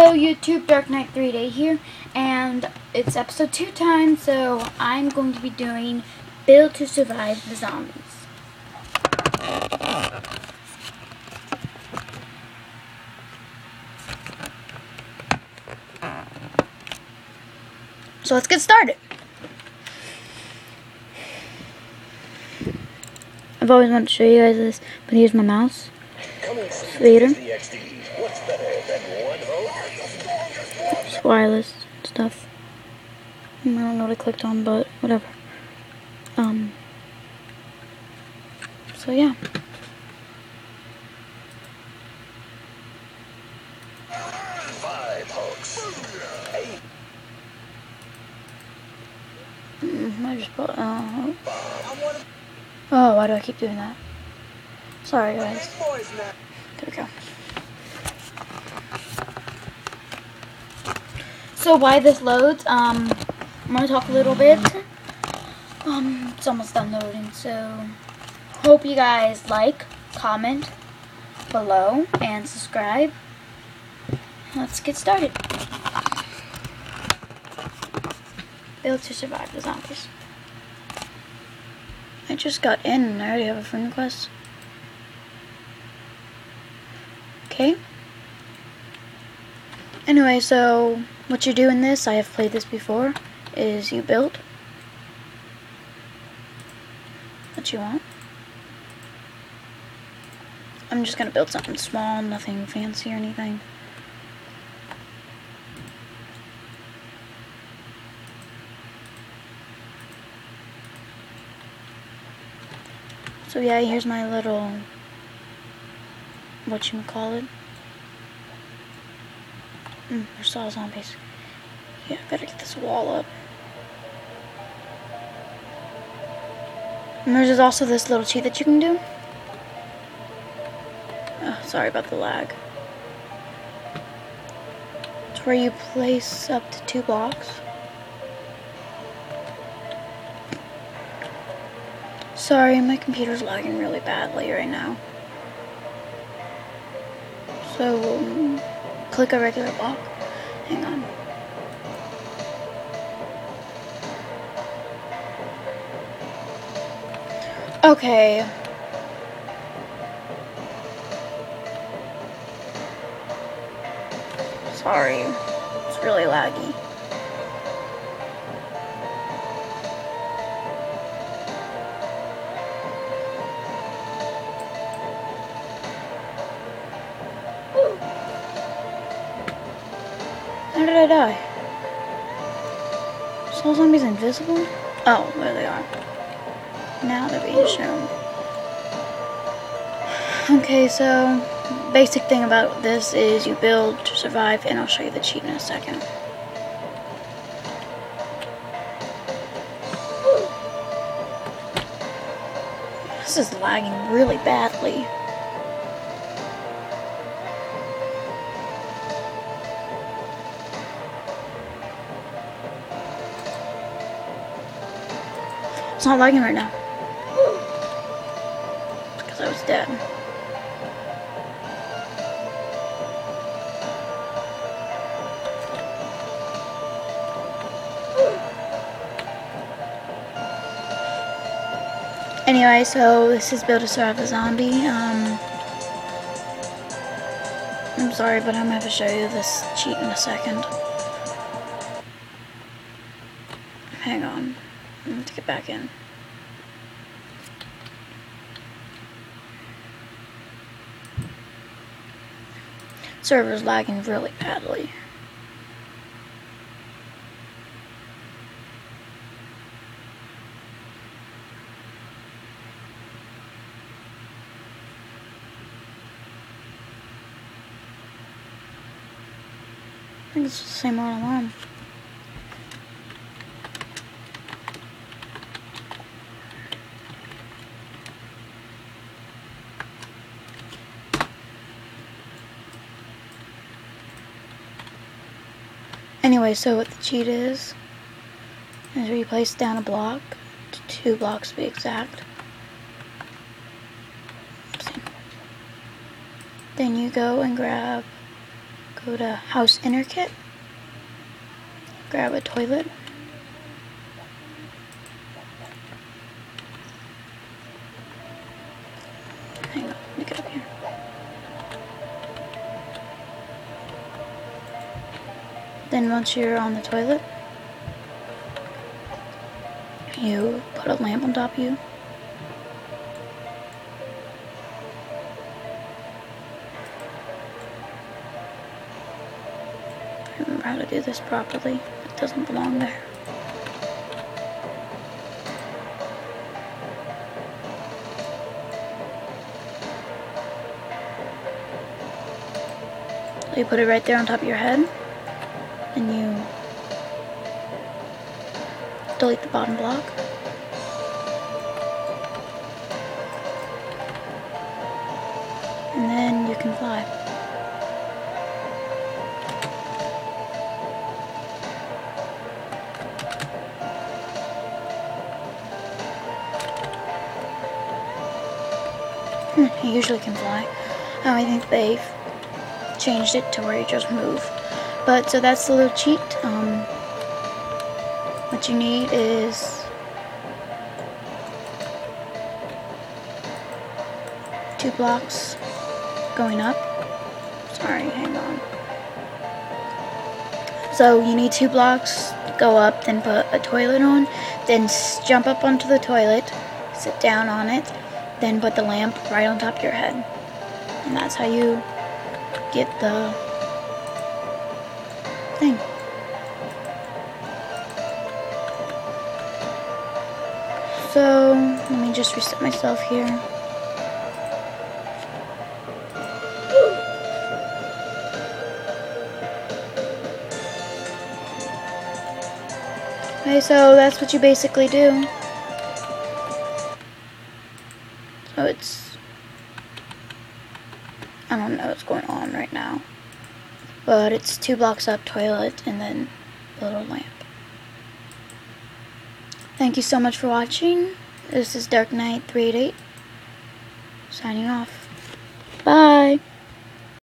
Hello YouTube, Dark Knight 3 Day here, and it's episode 2 time, so I'm going to be doing Build to Survive the Zombies. So let's get started. I've always wanted to show you guys this, but here's my mouse. Later. Wireless stuff. I don't know what I clicked on, but whatever. Um. So yeah. Mm, I just put, uh, oh, why do I keep doing that? Sorry, guys. There we go. So why this loads, um, I'm going to talk a little bit. Um, it's almost done loading, so hope you guys like, comment below, and subscribe. Let's get started. Build to survive the zombies. I just got in and I already have a friend request. Okay. Anyway, so what you do in this, I have played this before, is you build what you want. I'm just going to build something small, nothing fancy or anything. So yeah, here's my little, what you call it. Mm, there's all zombies. Yeah, better get this wall up. And there's also this little cheat that you can do. Oh, sorry about the lag. It's where you place up to two blocks. Sorry, my computer's lagging really badly right now. So, um, click a regular block. Hang on. Okay. Sorry. It's really laggy. Did I die? Soul zombies invisible? Oh, there they are. Now they're being shown. Okay, so basic thing about this is you build to survive, and I'll show you the cheat in a second. This is lagging really badly. It's not lagging right now. Because I was dead. Anyway, so this is Build to Survive a Zombie. Um, I'm sorry, but I'm going to have to show you this cheat in a second. Hang on. I to get back in. Server's lagging really badly. I think it's the same all along. Anyway, so what the cheat is, is you place down a block, two blocks to be exact. Then you go and grab, Go to House Inner Kit. Grab a toilet. Hang on, let me get up here. Then once you're on the toilet, you put a lamp on top of you. remember how to do this properly. It doesn't belong there. you put it right there on top of your head. Delete the bottom block. And then you can fly. Hmm, you usually can fly. Um, I think they've changed it to where you just move. But so that's the little cheat. Um, what you need is two blocks going up. Sorry, hang on. So you need two blocks, go up, then put a toilet on, then jump up onto the toilet, sit down on it, then put the lamp right on top of your head. And that's how you get the thing. Just reset myself here. Okay, so that's what you basically do. So it's, I don't know what's going on right now. But it's two blocks up toilet and then the little lamp. Thank you so much for watching. This is Dark Knight 388 signing off. Bye.